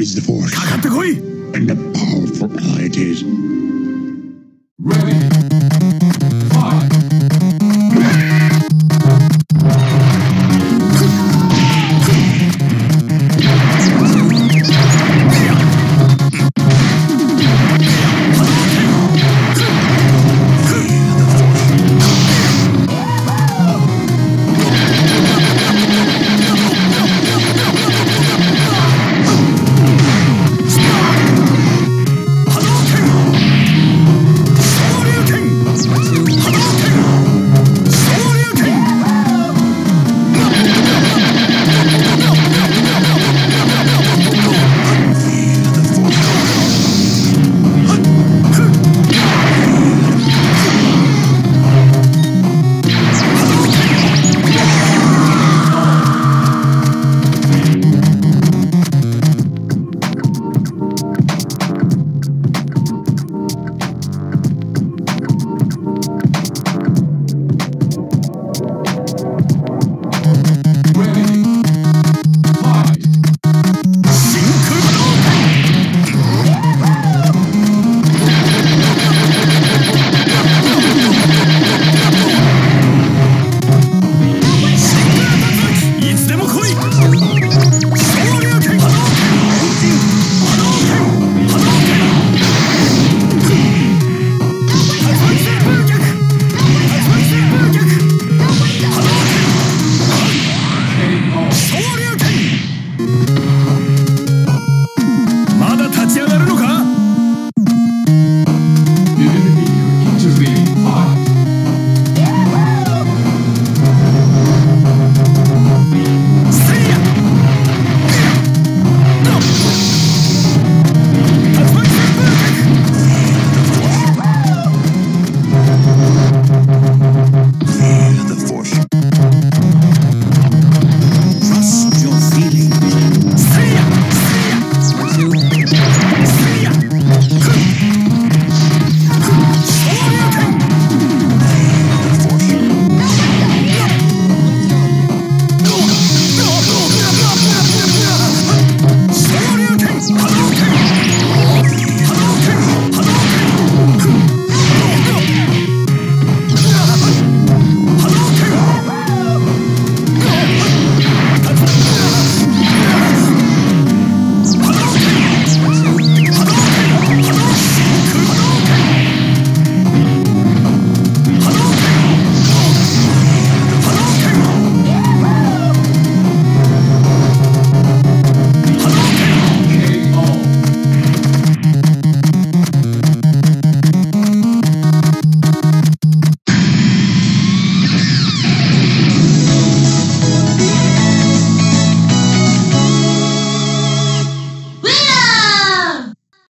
is the Force. And the powerful ally it is. Ready.